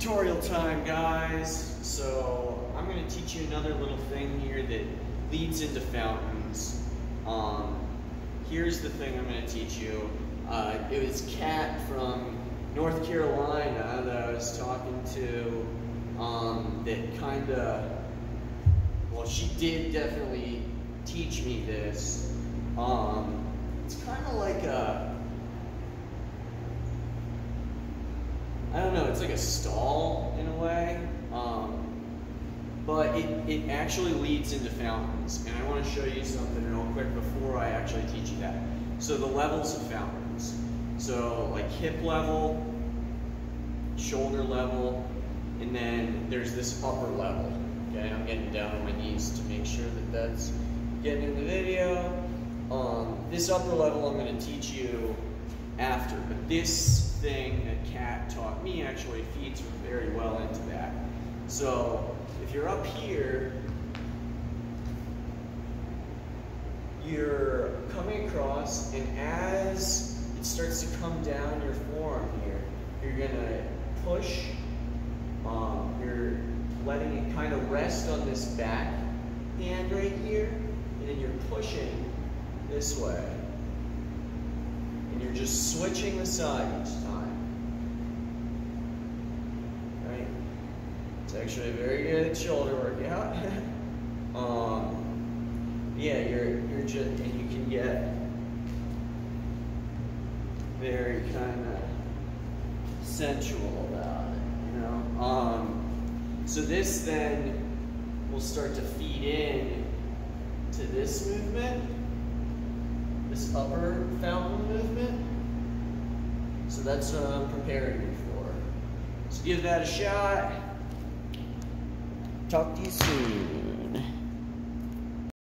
Tutorial time, guys. So I'm to teach you another little thing here that leads into fountains. Um, here's the thing I'm to teach you. Uh, it was Kat from North Carolina that I was talking to um, that kind of, well, she did definitely teach me this. Um, it's kind of like a, I don't know, it's like a stall in a way. Um, but it, it actually leads into fountains. And I want to show you something real quick before I actually teach you that. So the levels of fountains. So like hip level, shoulder level, and then there's this upper level. Okay, I'm getting down on my knees to make sure that that's getting in the video. Um, this upper level I'm going to teach you after, but this thing that taught me actually feeds very well into that. So if you're up here, you're coming across, and as it starts to come down your forearm here, you're gonna push, um, you're letting it kind of rest on this back hand right here, and then you're pushing this way. And you're just switching the side each time. Right? It's actually a very good shoulder workout. um, yeah, you're you're just and you can get very kind of sensual about it, you know. Um, so this then will start to feed in to this movement, this upper fountain movement. So that's what I'm preparing you for. So give that a shot. Talk to you soon.